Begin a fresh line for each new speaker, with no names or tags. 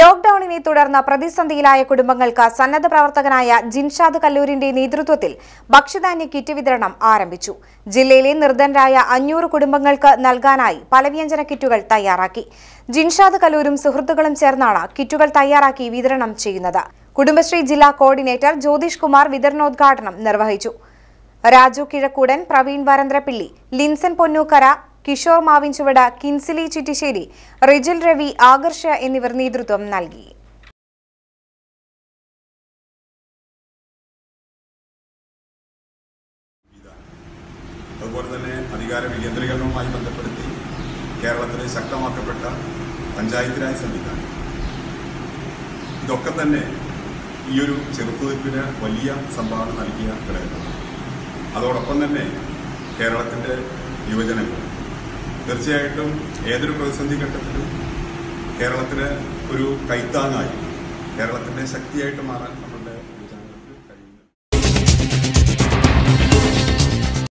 ലോക്ഡൌണിനെ തുടർന്ന് പ്രതിസന്ധിയിലായ കുടുംബങ്ങൾക്ക് സന്നദ്ധ പ്രവർത്തകനായ ജിൻഷാദ് കല്ലൂരിന്റെ നേതൃത്വത്തിൽ ഭക്ഷ്യധാന്യ കിറ്റ് വിതരണം ആരംഭിച്ചു. ജില്ലയിലെ നിർദ്ധനരായ അഞ്ഞൂറ് കുടുംബങ്ങൾക്ക് നൽകാനായി പലവ്യഞ്ജന കിറ്റുകൾ തയ്യാറാക്കി. ജിൻഷാദ് കല്ലൂരും സുഹൃത്തുക്കളും ചേർന്നാണ് കിറ്റുകൾ തയ്യാറാക്കി വിതരണം ചെയ്യുന്നത്. കുടുംബശ്രീ ജില്ലാ കോർഡിനേറ്റർ ജ്യോതിഷ് കുമാർ വിതരണോദ്ഘാടനം നിർവഹിച്ചു. രാജു കിഴക്കൂടൻ പ്രവീൺ വരന്ദ്രപ്പിള്ളി ലിൻസൻ പൊന്നൂക്കര കിഷോർ മാവിൻചുവട കിൻസിലി ചിറ്റിശ്ശേരി റിജിൽ രവി ആകർഷ എന്നിവർ നേതൃത്വം നൽകി.
അതുപോലെ തന്നെ അധികാര വികേന്ദ്രീകരണവുമായി ബന്ധപ്പെടുത്തി കേരളത്തിലെ ശക്തമാക്കപ്പെട്ട പഞ്ചായത്ത് രാജ് സംവിധാനം. ഇതൊക്കെ തന്നെ ഈ ഒരു ചെറുത്തുനിൽപ്പിന് വലിയ സംഭാവന നൽകിയ ഘടകങ്ങളാണ്. അതോടൊപ്പം തന്നെ കേരളത്തിന്റെ യുവജനങ്ങൾ തീർച്ചയായിട്ടും ഏതൊരു പ്രതിസന്ധി ഘട്ടത്തിലും കേരളത്തിന് ഒരു കൈത്താങ്ങായി. കേരളത്തിന്റെ ശക്തിയായിട്ട് മാറാൻ